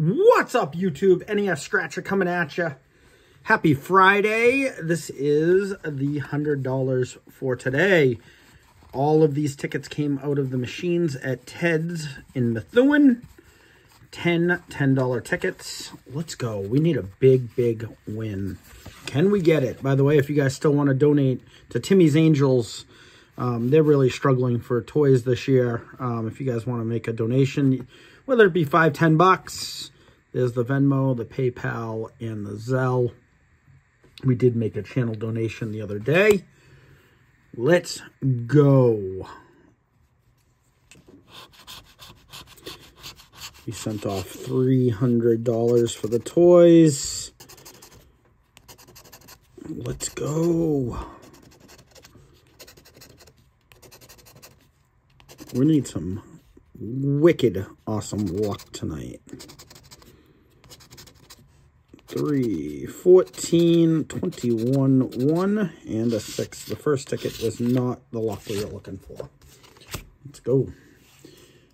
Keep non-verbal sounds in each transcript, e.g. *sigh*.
What's up, YouTube? NES Scratcher coming at you. Happy Friday. This is the $100 for today. All of these tickets came out of the machines at Ted's in Methuen. 10 $10 tickets. Let's go. We need a big, big win. Can we get it? By the way, if you guys still want to donate to Timmy's Angels, um, they're really struggling for toys this year. Um, if you guys want to make a donation, whether it be five, ten bucks. There's the Venmo, the PayPal, and the Zelle. We did make a channel donation the other day. Let's go. We sent off $300 for the toys. Let's go. We need some wicked awesome luck tonight. 3, 14, 21, 1, and a 6. The first ticket was not the luck we were looking for. Let's go.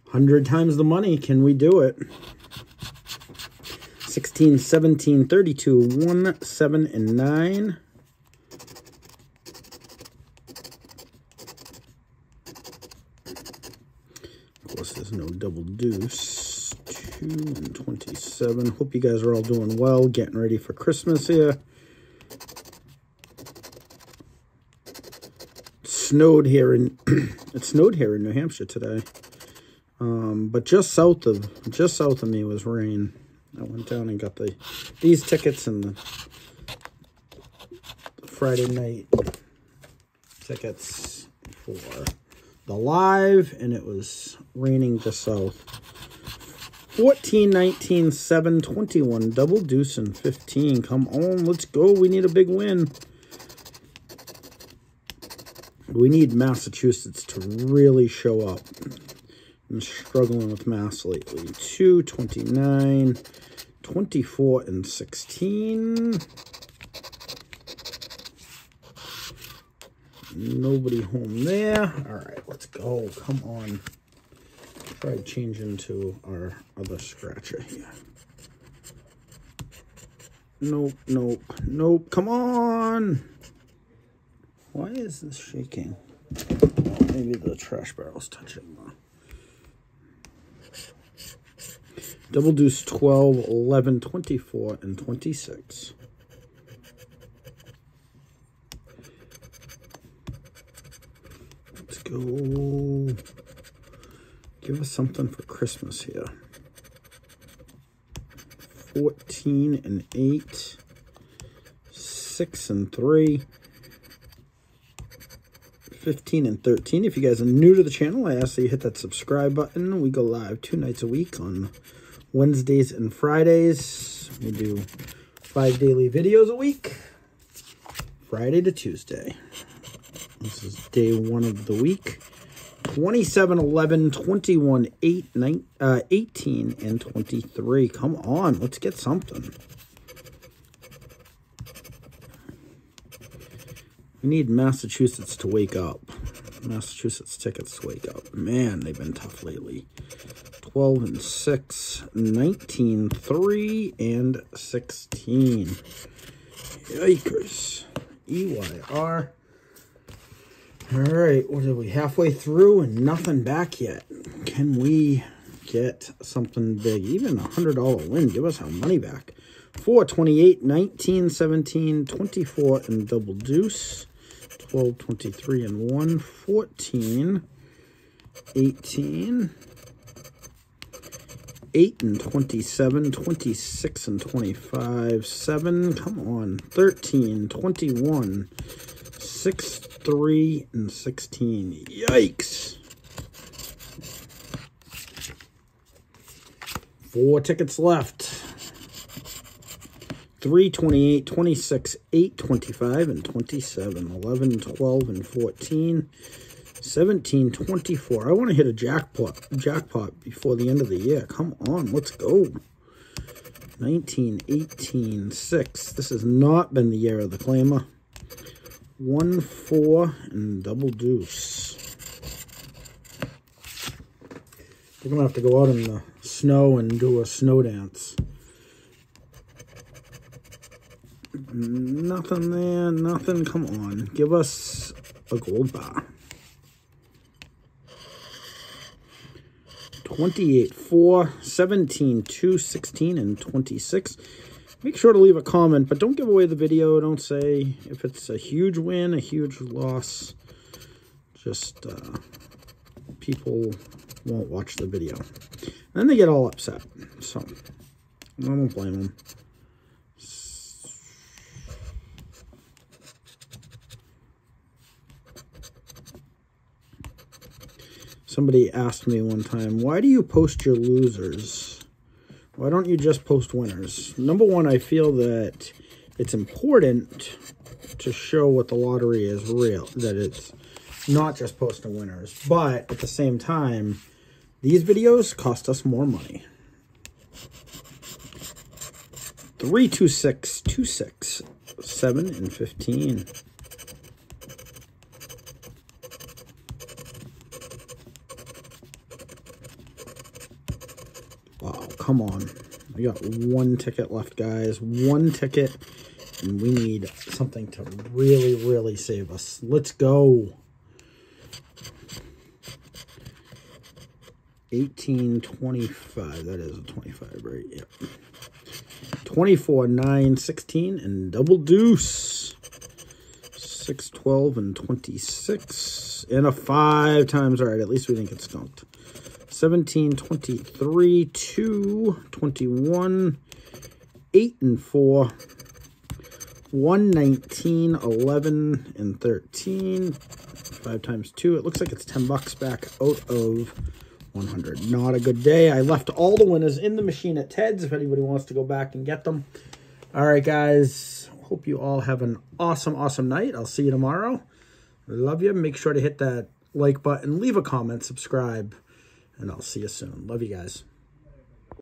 100 times the money. Can we do it? 16, 17, 32, 1, 7, and 9. There's no double deuce. 2 and 27. Hope you guys are all doing well, getting ready for Christmas here. snowed here in *clears throat* it snowed here in New Hampshire today. Um, but just south of just south of me was rain. I went down and got the these tickets and the Friday night tickets for the live, and it was raining just south. 14, 19, 7, 21, double deuce, and 15. Come on, let's go. We need a big win. We need Massachusetts to really show up. I'm struggling with Mass lately. 2, 29, 24, and 16. Nobody home there. All right, let's go. Come on. Try changing to our other scratcher here. Nope, nope, nope. Come on. Why is this shaking? Oh, maybe the trash barrel's touching. Double deuce 12, 11, 24, and 26. Let's go. Give us something for Christmas here. 14 and 8. 6 and 3. 15 and 13. If you guys are new to the channel, I ask that you hit that subscribe button. We go live two nights a week on Wednesdays and Fridays. We do five daily videos a week. Friday to Tuesday. This is day one of the week. 27, 11, 21, 8, 9, uh, 18, and 23. Come on, let's get something. We need Massachusetts to wake up. Massachusetts tickets to wake up. Man, they've been tough lately. 12 and 6, 19, 3, and 16. Yikers. EYR. All right, what are we, halfway through and nothing back yet? Can we get something big? Even a $100 win, give us our money back. 4, 28, 19, 17, 24, and double deuce. 12, 23, and 1, 14, 18, 8 and 27, 26 and 25, 7, come on, 13, 21, 6, 3, and 16. Yikes! Four tickets left. 3, 28, 26, 8, 25, and 27, 11, 12, and 14, 17, 24. I want to hit a jackpot, jackpot before the end of the year. Come on, let's go. 19, 18, 6. This has not been the year of the claimer. 1, 4, and double deuce. We're going to have to go out in the snow and do a snow dance. Nothing there, nothing. Come on, give us a gold bar. 28, 4, 17, 2, 16, and 26. Make sure to leave a comment, but don't give away the video. Don't say if it's a huge win, a huge loss. Just uh, people won't watch the video. And then they get all upset. So I don't blame them. Somebody asked me one time, why do you post your losers? Why don't you just post winners? Number one, I feel that it's important to show what the lottery is real, that it's not just posting winners. But at the same time, these videos cost us more money. 326, 26, 7, and 15. Come on. We got one ticket left, guys. One ticket, and we need something to really, really save us. Let's go. 1825. That is a 25, right? Yep. 24, 9, 16, and double deuce. 6, 12, and 26. And a 5 times. All right, at least we didn't get skunked. 17, 23, 2, 21, 8 and 4, 119, 11 and 13, 5 times 2. It looks like it's 10 bucks back out of 100. Not a good day. I left all the winners in the machine at Ted's if anybody wants to go back and get them. All right, guys. Hope you all have an awesome, awesome night. I'll see you tomorrow. Love you. Make sure to hit that like button, leave a comment, subscribe and I'll see you soon. Love you guys.